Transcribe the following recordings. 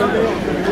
Obrigado.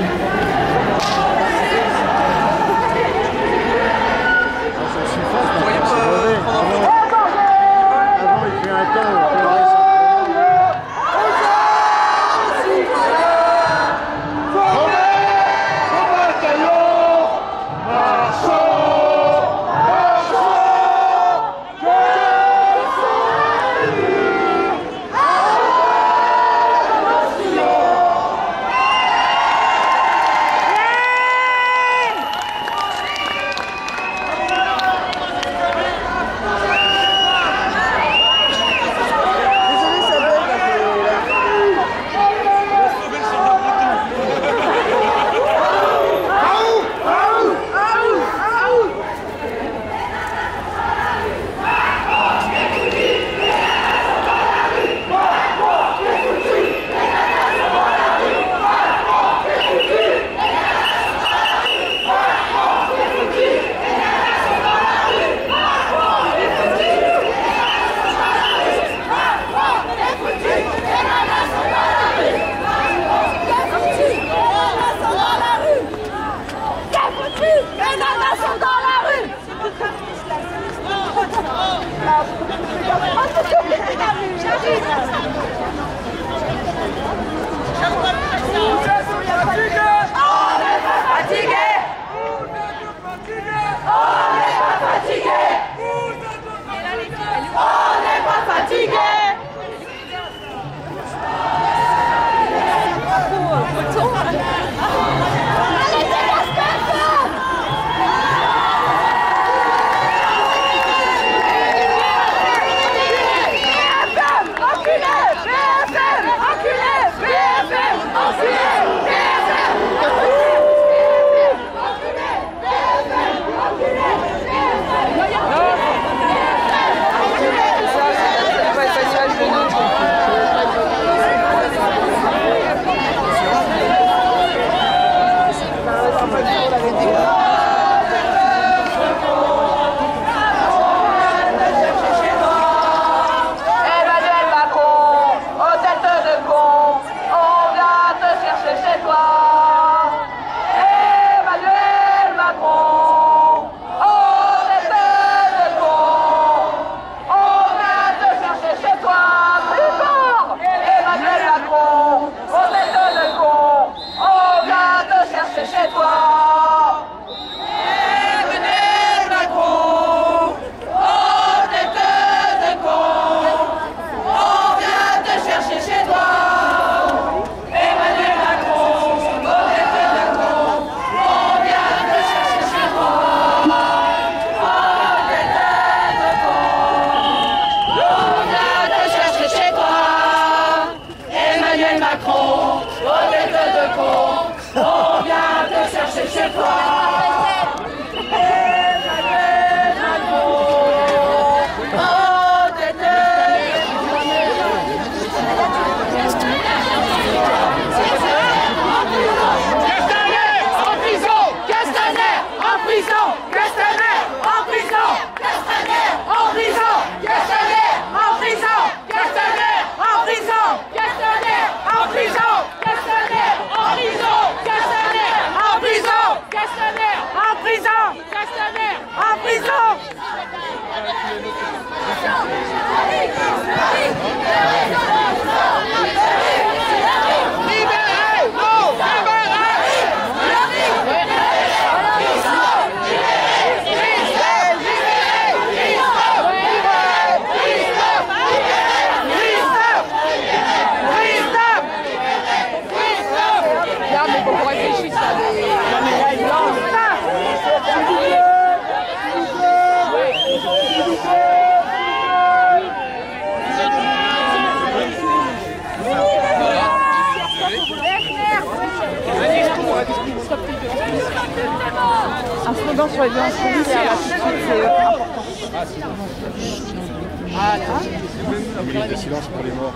شغل Un slogan sur les violences policières, c'est important. Ah, le silence pour les morts.